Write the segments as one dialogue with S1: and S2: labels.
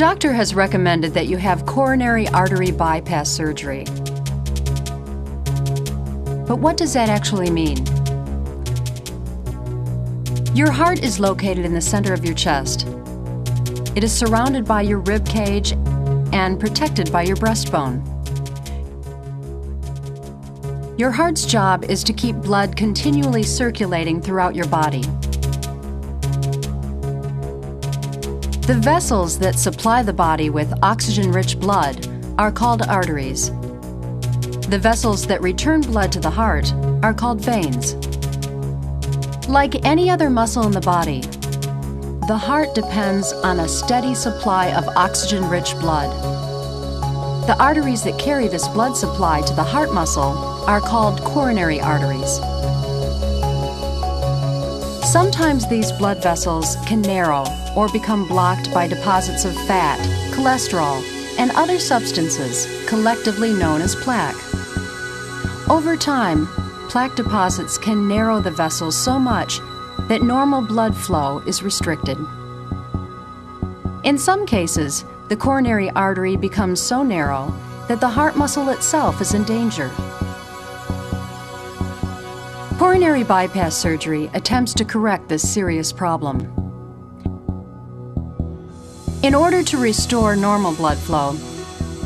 S1: Doctor has recommended that you have coronary artery bypass surgery. But what does that actually mean? Your heart is located in the center of your chest. It is surrounded by your rib cage and protected by your breastbone. Your heart's job is to keep blood continually circulating throughout your body. The vessels that supply the body with oxygen-rich blood are called arteries. The vessels that return blood to the heart are called veins. Like any other muscle in the body, the heart depends on a steady supply of oxygen-rich blood. The arteries that carry this blood supply to the heart muscle are called coronary arteries. Sometimes these blood vessels can narrow or become blocked by deposits of fat, cholesterol, and other substances collectively known as plaque. Over time, plaque deposits can narrow the vessels so much that normal blood flow is restricted. In some cases, the coronary artery becomes so narrow that the heart muscle itself is in danger. Coronary bypass surgery attempts to correct this serious problem. In order to restore normal blood flow,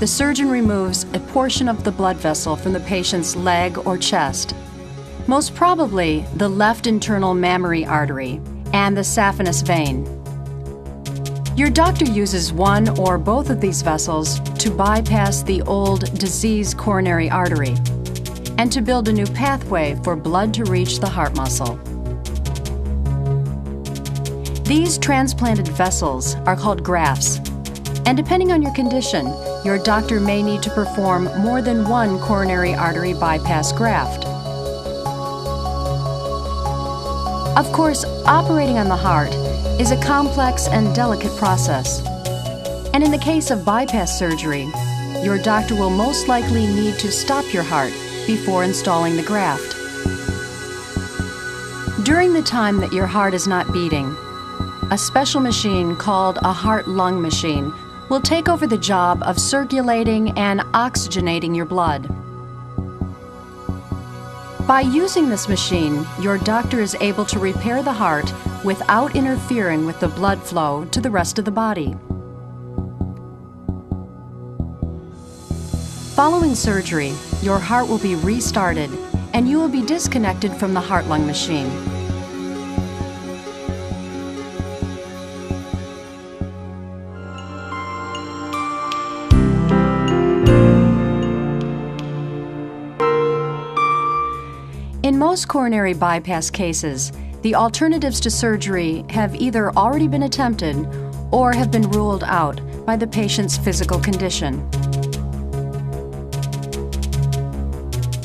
S1: the surgeon removes a portion of the blood vessel from the patient's leg or chest, most probably the left internal mammary artery and the saphenous vein. Your doctor uses one or both of these vessels to bypass the old diseased coronary artery and to build a new pathway for blood to reach the heart muscle. These transplanted vessels are called grafts, and depending on your condition, your doctor may need to perform more than one coronary artery bypass graft. Of course, operating on the heart is a complex and delicate process. And in the case of bypass surgery, your doctor will most likely need to stop your heart before installing the graft. During the time that your heart is not beating, a special machine called a heart-lung machine will take over the job of circulating and oxygenating your blood. By using this machine, your doctor is able to repair the heart without interfering with the blood flow to the rest of the body. Following surgery, your heart will be restarted and you will be disconnected from the heart-lung machine. In most coronary bypass cases, the alternatives to surgery have either already been attempted or have been ruled out by the patient's physical condition.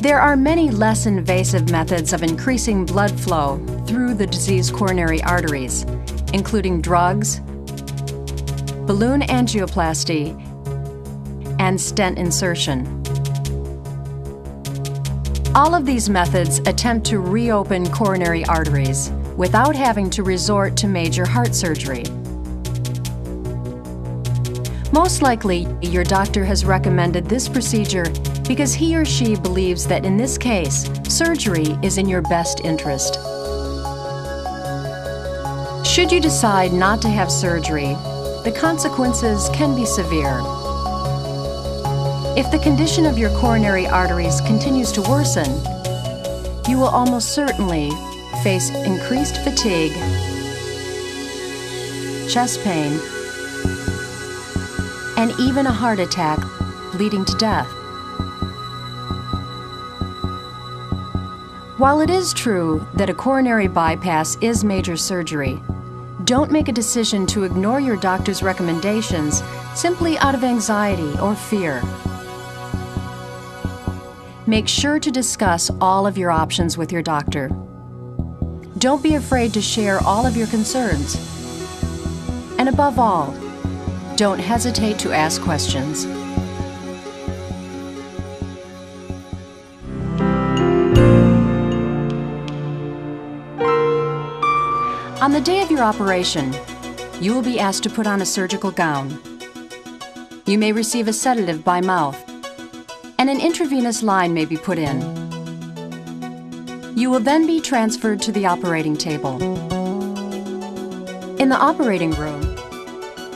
S1: There are many less invasive methods of increasing blood flow through the diseased coronary arteries, including drugs, balloon angioplasty, and stent insertion. All of these methods attempt to reopen coronary arteries without having to resort to major heart surgery. Most likely, your doctor has recommended this procedure because he or she believes that in this case, surgery is in your best interest. Should you decide not to have surgery, the consequences can be severe. If the condition of your coronary arteries continues to worsen, you will almost certainly face increased fatigue, chest pain, and even a heart attack leading to death. While it is true that a coronary bypass is major surgery, don't make a decision to ignore your doctor's recommendations simply out of anxiety or fear. Make sure to discuss all of your options with your doctor. Don't be afraid to share all of your concerns. And above all, don't hesitate to ask questions. The day of your operation, you will be asked to put on a surgical gown. You may receive a sedative by mouth, and an intravenous line may be put in. You will then be transferred to the operating table. In the operating room,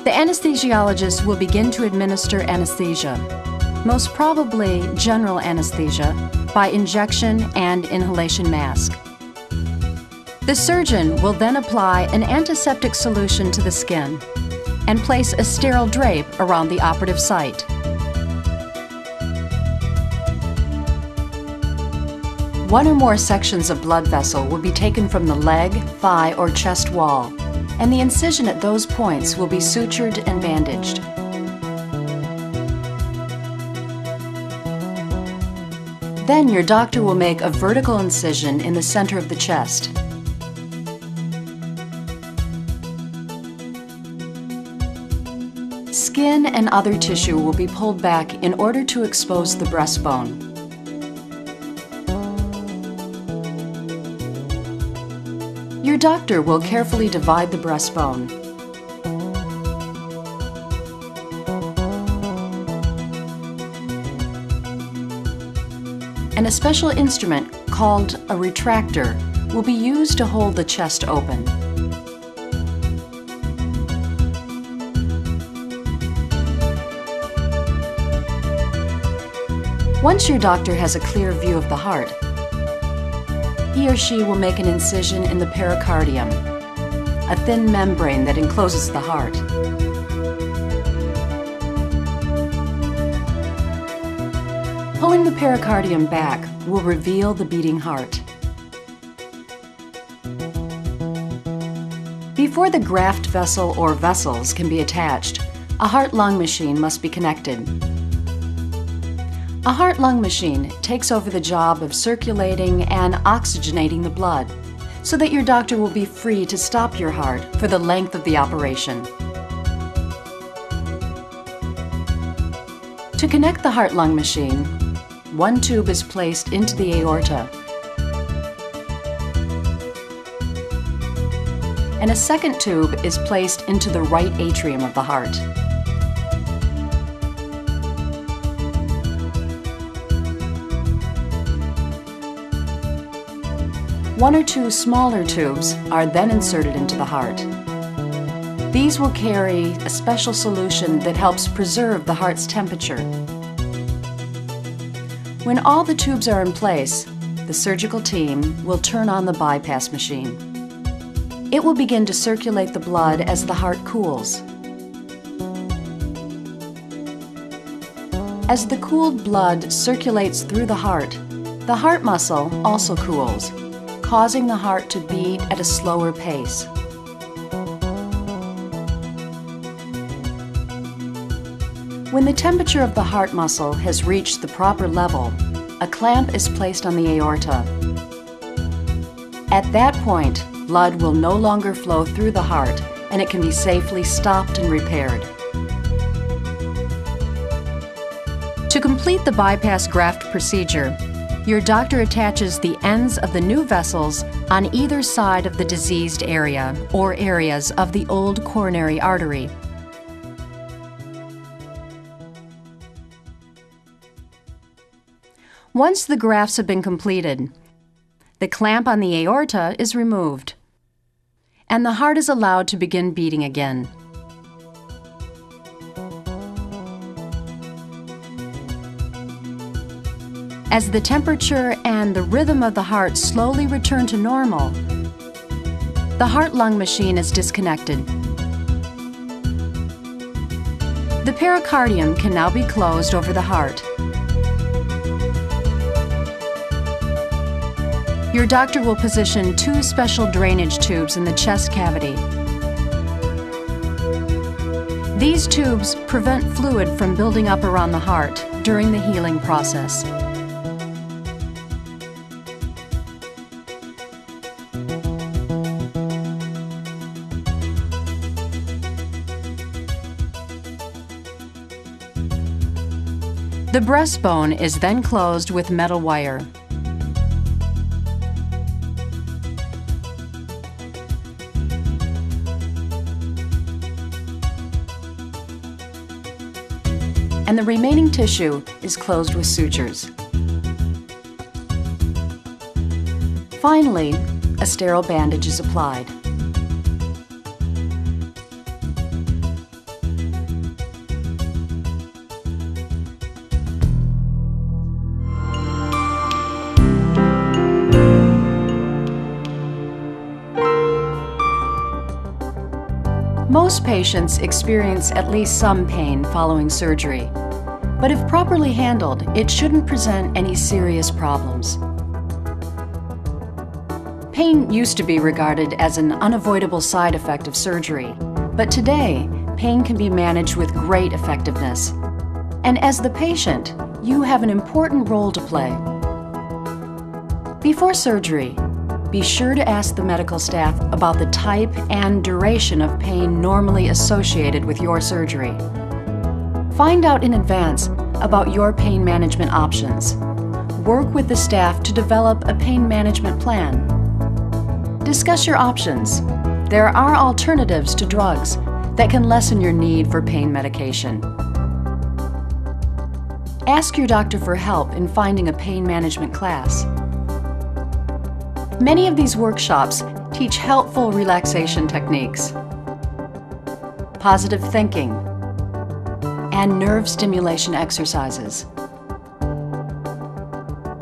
S1: the anesthesiologist will begin to administer anesthesia, most probably general anesthesia, by injection and inhalation mask. The surgeon will then apply an antiseptic solution to the skin and place a sterile drape around the operative site. One or more sections of blood vessel will be taken from the leg, thigh, or chest wall, and the incision at those points will be sutured and bandaged. Then your doctor will make a vertical incision in the center of the chest. Skin and other tissue will be pulled back in order to expose the breastbone. Your doctor will carefully divide the breastbone. And a special instrument called a retractor will be used to hold the chest open. Once your doctor has a clear view of the heart, he or she will make an incision in the pericardium, a thin membrane that encloses the heart. Pulling the pericardium back will reveal the beating heart. Before the graft vessel or vessels can be attached, a heart-lung machine must be connected. A heart-lung machine takes over the job of circulating and oxygenating the blood so that your doctor will be free to stop your heart for the length of the operation. To connect the heart-lung machine, one tube is placed into the aorta and a second tube is placed into the right atrium of the heart. One or two smaller tubes are then inserted into the heart. These will carry a special solution that helps preserve the heart's temperature. When all the tubes are in place, the surgical team will turn on the bypass machine. It will begin to circulate the blood as the heart cools. As the cooled blood circulates through the heart, the heart muscle also cools causing the heart to beat at a slower pace. When the temperature of the heart muscle has reached the proper level, a clamp is placed on the aorta. At that point, blood will no longer flow through the heart and it can be safely stopped and repaired. To complete the bypass graft procedure, your doctor attaches the ends of the new vessels on either side of the diseased area or areas of the old coronary artery. Once the grafts have been completed, the clamp on the aorta is removed, and the heart is allowed to begin beating again. As the temperature and the rhythm of the heart slowly return to normal, the heart-lung machine is disconnected. The pericardium can now be closed over the heart. Your doctor will position two special drainage tubes in the chest cavity. These tubes prevent fluid from building up around the heart during the healing process. The breastbone is then closed with metal wire. and the remaining tissue is closed with sutures. Finally, a sterile bandage is applied. Most patients experience at least some pain following surgery, but if properly handled, it shouldn't present any serious problems. Pain used to be regarded as an unavoidable side effect of surgery, but today, pain can be managed with great effectiveness. And as the patient, you have an important role to play. Before surgery, be sure to ask the medical staff about the type and duration of pain normally associated with your surgery. Find out in advance about your pain management options. Work with the staff to develop a pain management plan. Discuss your options. There are alternatives to drugs that can lessen your need for pain medication. Ask your doctor for help in finding a pain management class. Many of these workshops teach helpful relaxation techniques, positive thinking, and nerve stimulation exercises.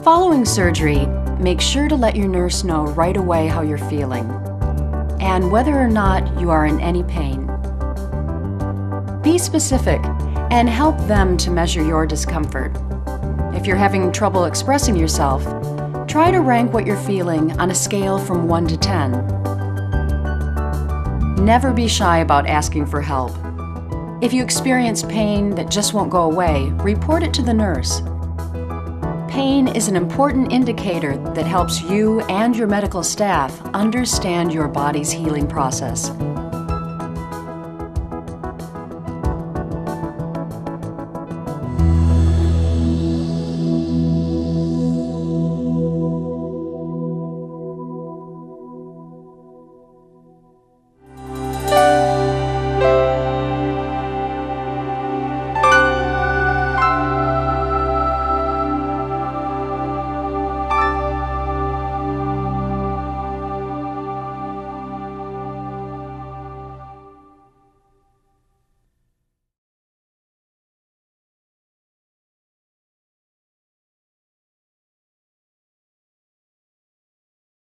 S1: Following surgery, make sure to let your nurse know right away how you're feeling and whether or not you are in any pain. Be specific and help them to measure your discomfort. If you're having trouble expressing yourself, Try to rank what you're feeling on a scale from 1 to 10. Never be shy about asking for help. If you experience pain that just won't go away, report it to the nurse. Pain is an important indicator that helps you and your medical staff understand your body's healing process.